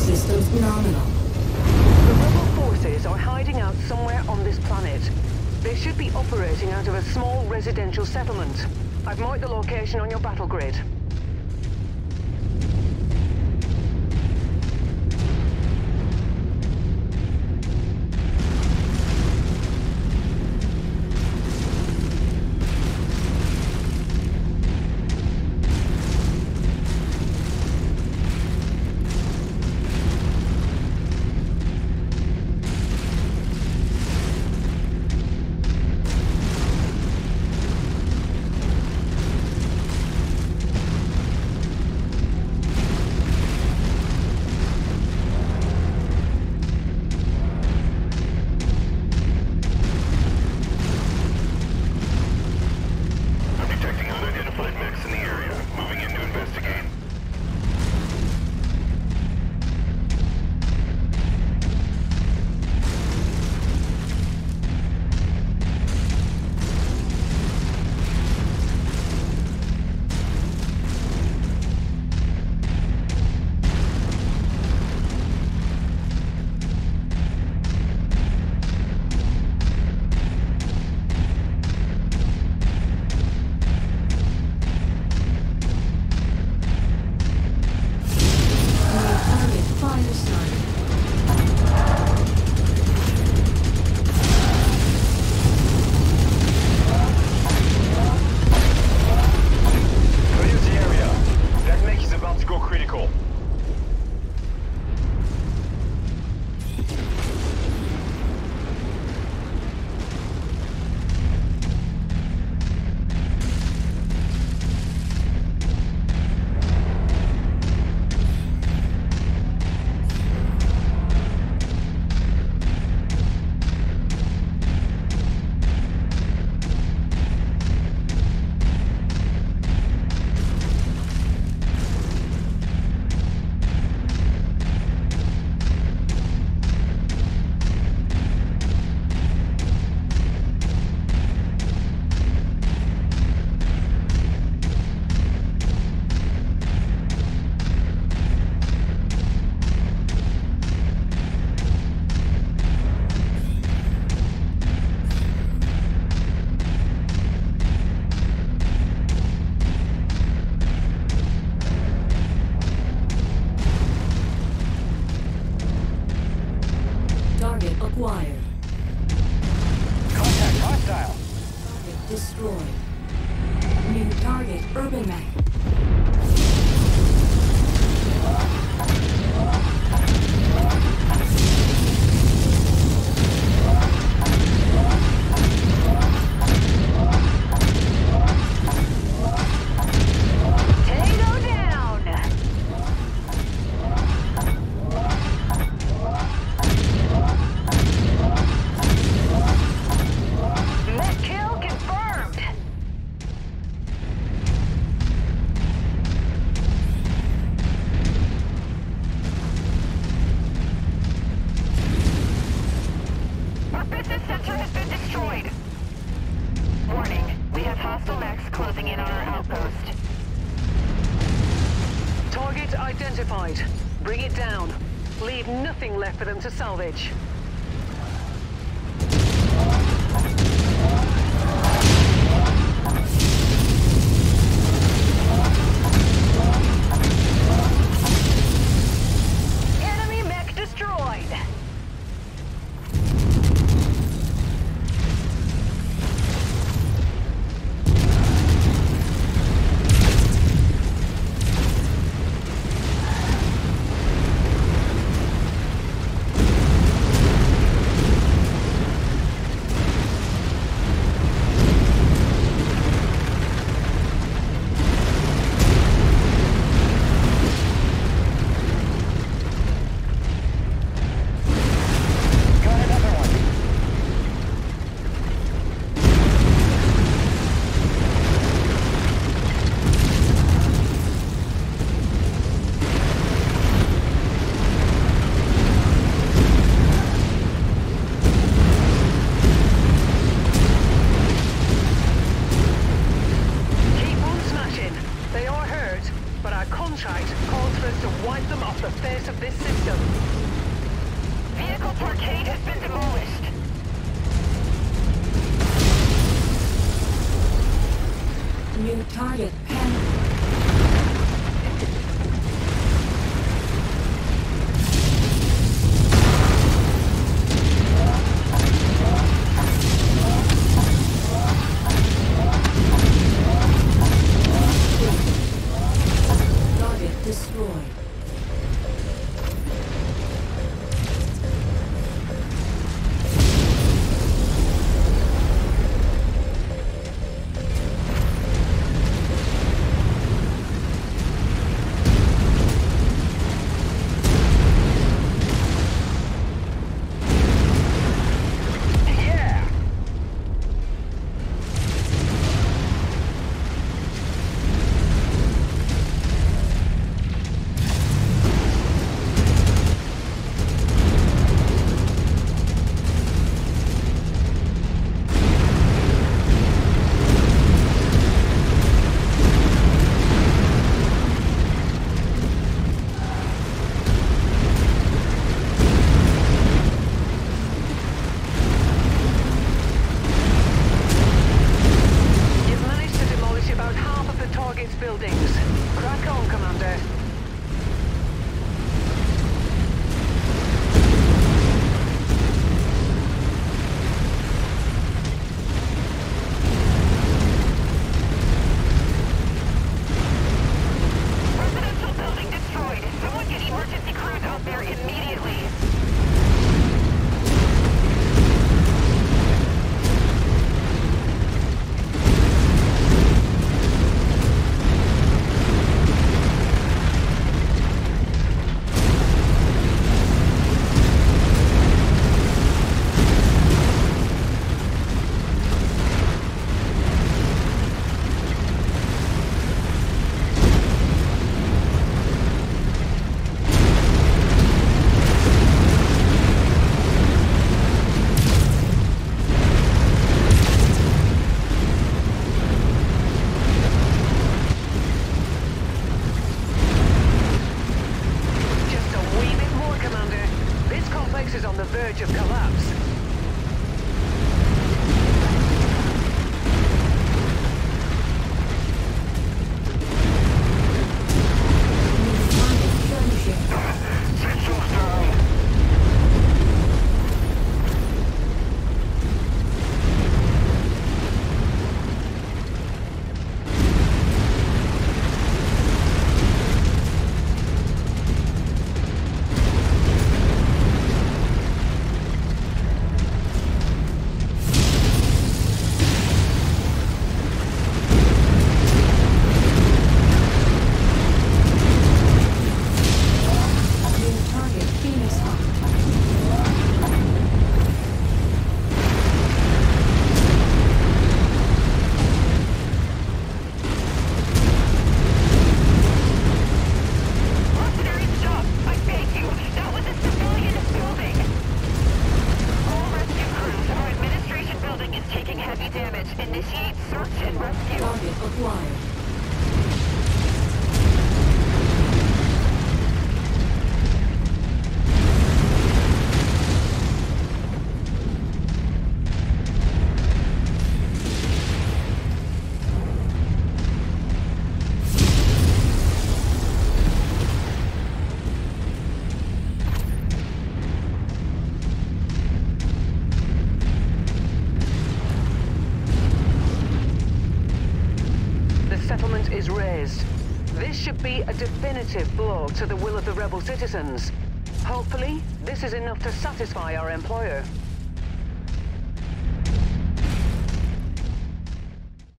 systems nominal. The rebel forces are hiding out somewhere on this planet. They should be operating out of a small residential settlement. I've marked the location on your battle grid. Acquired. Closing in on our outpost. Target identified. Bring it down. Leave nothing left for them to salvage. New target panel. is razed. This should be a definitive blow to the will of the rebel citizens. Hopefully, this is enough to satisfy our employer.